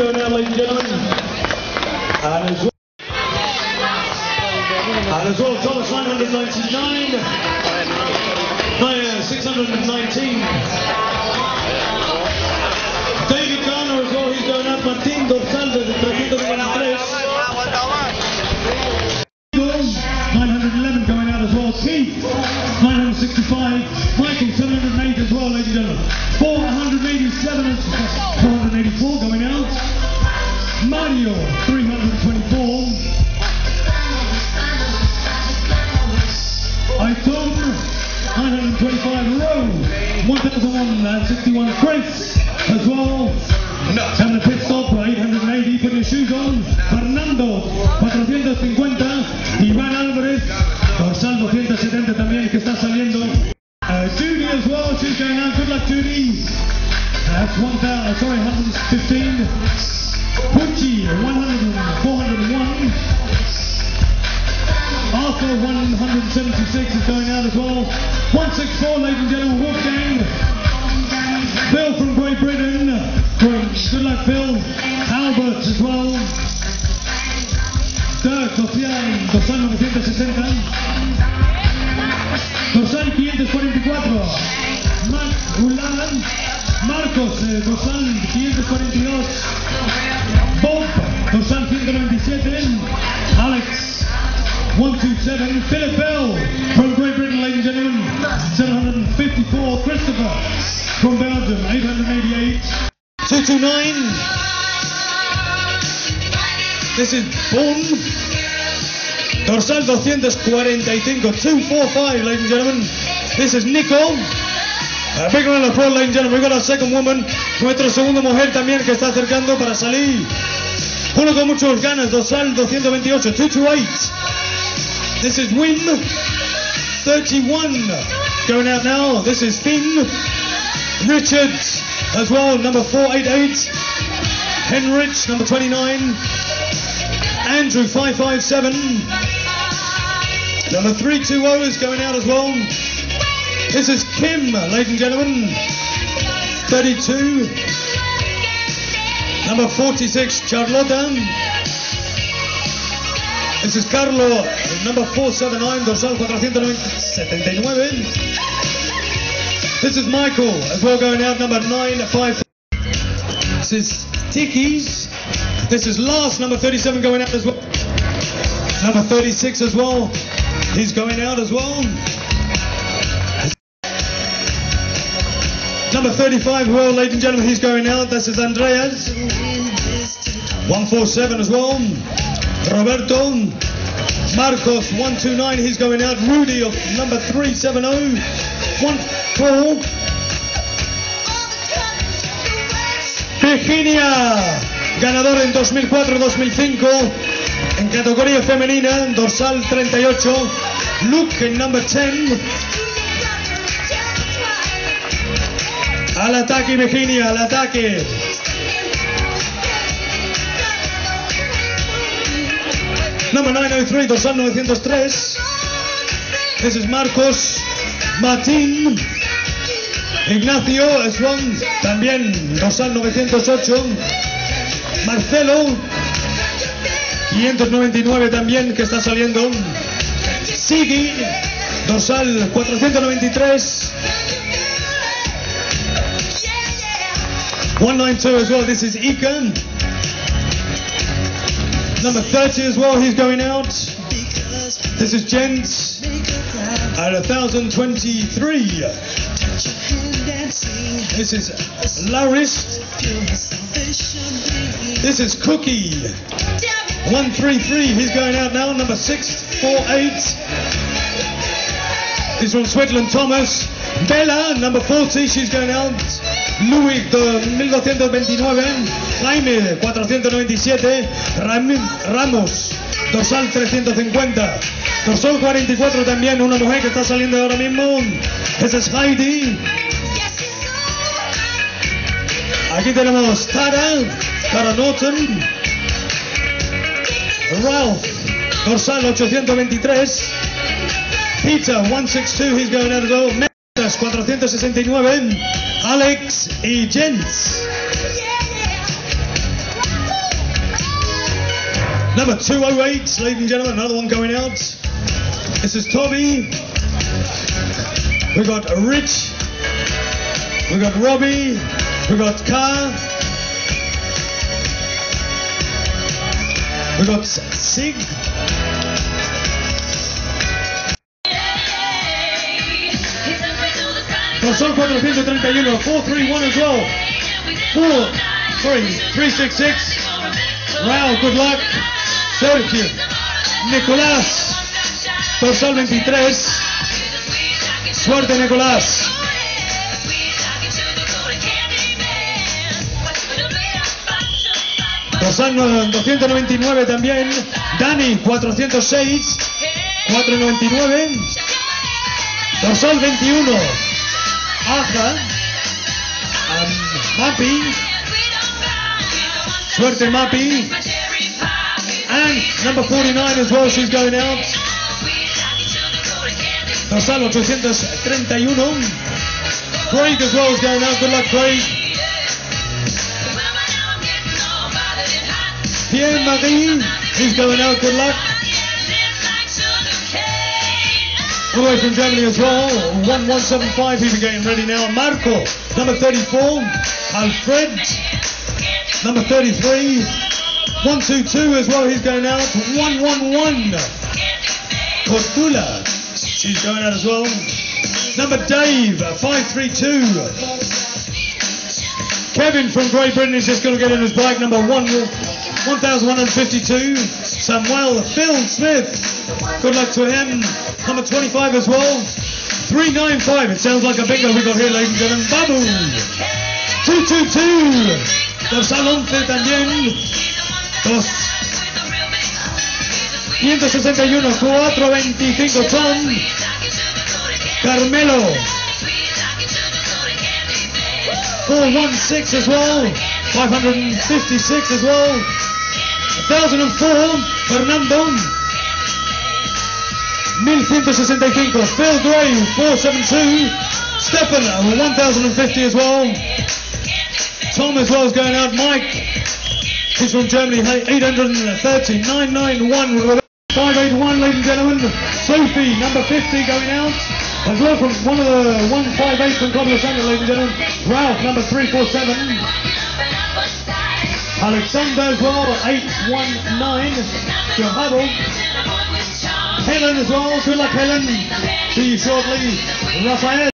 Helen of 43, she's going out, ladies and gentlemen. And as well, and as well Thomas 999, Nine, 619. Uh, David Garner as well, he's going out, Martín Mario, 324. Aiton, 925. Rowe, 1061. Chris, as well. And the pit stop, 880, put your shoes on. Fernando, 450. Arthur, 176 is going out as well. 164, ladies and gentlemen, Wolfgang. Phil from Great Britain. Good luck, Phil. Albert as well. Dirk, Social, dorsal 960. Dorsal 544. Max Ulan. Marcos, eh, dorsal 542. Bob, dorsal 197. Alex, 127. Philip Bell from Great Britain, ladies and gentlemen. 754. Christopher from Belgium, 888. 229. This is Bourne. Dorsal 245. 245, ladies and gentlemen. This is Nico. A big round of applause, ladies and gentlemen. We got our second woman. Nuestra segunda mujer también que está acercando para salir. Uno con muchos ganas. Dorsal 228. 228. This is Win. 31. Going out now. This is Finn. Richard as well. Number 488. Henrich. Number 29. Andrew 557. Number 320 is going out as well. This is Kim, ladies and gentlemen. 32. Number 46, Charlotta. This is Carlo, number 479, dorsal 479. This is Michael, as well going out, number 955. This is Tiki's. This is last, number 37 going out as well. Number 36 as well. He's going out as well. Number 35, well, ladies and gentlemen, he's going out. This is Andreas. 147 as well. Roberto. Marcos, 129, he's going out. Rudy of number 370. 1 4. Virginia, ganador en 2004-2005 en categoría femenina, dorsal 38. Luke en number 10. Al ataque Virginia, al ataque. Number 903, dorsal 903. This is Marcos Martín. Ignacio one, también dorsal 908. Marcelo 599 también que está saliendo. Sigui dorsal 493. 192 as well. This is Ika. Number 30 as well. He's going out. This is Jens at 1023. This is Laris. This is Cookie. 133. He's going out now. Number 648. He's from Switzerland. Thomas. Bella, number 40. She's going out. Louis de 1229, Jaime 497, Ram- Ramos dorsal 350, dorsal 44 también, una mujer que está saliendo ahora mismo, esa es Heidi. Aquí tenemos Tara, Tara Norton, Ralph, dorsal 823, Peter 162, he's going out as. 469 Alex y Jens. Number 208, ladies and gentlemen, another one going out. This is Toby. We've got Rich. We've got Robbie. We've got Car We've got Sig. Dorsal 431, 431 as well. 4, sorry, 366. Wow, good luck. Sergio. Nicolás. Dorsal 23. Suerte, Nicolás. Dorsal 299 también. Dani 406. 499. Dorsal 21. Aja. Mappy. Suerte Mappy. And number 49 as well, she's going out. Dorsal 831. Craig as well is going out. Good luck, Craig. Pierre Marie, he's going out. Good luck. All the way from Germany as well. 1175, he's getting ready now. Marco, number 34. Alfred, number 33. 122 as well, he's going out. 111. Cordula, she's going out as well. Number Dave, 532. Kevin from Great Britain is just going to get in his bike. Number one, 1152. Samuel Phil Smith. Good luck to him. Number 25 as well. 395. It sounds like a bingo we got here, ladies and gentlemen. Babu. 222. Dos al 11 también. Dos. 161. 425 Tom. Carmelo. 416 as well. 556 as well. 1004. Fernando. 1165. Phil Gray, 472. Stefan, 1050 as well. Tom as well is going out. Mike, he's from Germany, 830. 991. 581, ladies and gentlemen. Sophie, number 50, going out. As well from one of the 158 from Cobble Center, ladies and gentlemen. Ralph, number 347. Alexander as well, 819. To Huddle. Helen as well. Good luck, Helen. See you shortly. Raphael.